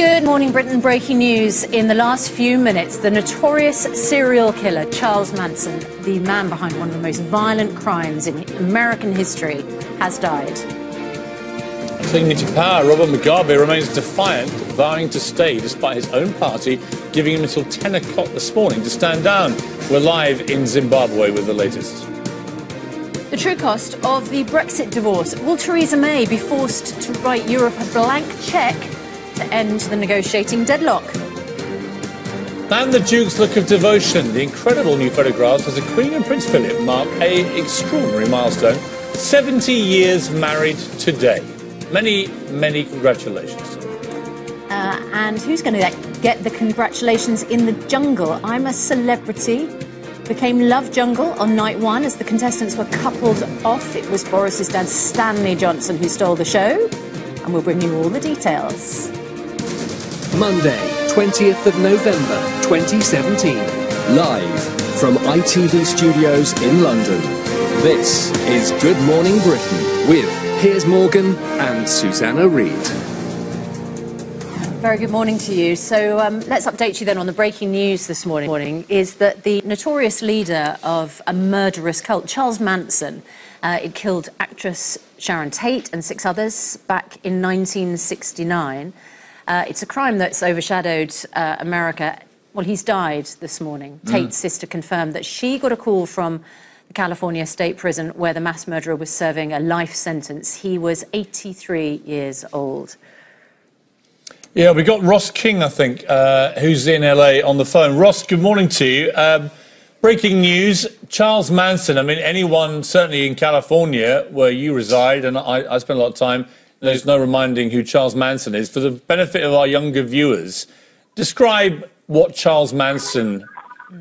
Good morning Britain breaking news in the last few minutes. The notorious serial killer Charles Manson, the man behind one of the most violent crimes in American history, has died. Clinging to power, Robert Mugabe remains defiant, vowing to stay despite his own party giving him until 10 o'clock this morning to stand down. We're live in Zimbabwe with the latest. The true cost of the Brexit divorce. Will Theresa May be forced to write Europe a blank cheque to end the negotiating deadlock? And the Duke's look of devotion. The incredible new photographs as the Queen and Prince Philip mark a extraordinary milestone. 70 years married today. Many, many congratulations. Uh, and who's going to get the congratulations in the jungle? I'm a celebrity. Became Love Jungle on night one as the contestants were coupled off. It was Boris's dad, Stanley Johnson, who stole the show. And we'll bring you all the details. Monday, 20th of November 2017. Live from ITV Studios in London. This is Good Morning Britain with Piers Morgan and Susanna Reid. Very good morning to you. So um, let's update you then on the breaking news this morning, morning is that the notorious leader of a murderous cult, Charles Manson, uh, it killed actress Sharon Tate and six others back in 1969. Uh, it's a crime that's overshadowed uh, America. Well, he's died this morning. Mm. Tate's sister confirmed that she got a call from the California State Prison where the mass murderer was serving a life sentence. He was 83 years old. Yeah, we got Ross King, I think, uh, who's in LA on the phone. Ross, good morning to you. Um, breaking news Charles Manson. I mean, anyone, certainly in California, where you reside, and I, I spend a lot of time, there's no reminding who Charles Manson is. For the benefit of our younger viewers, describe what Charles Manson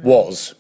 was.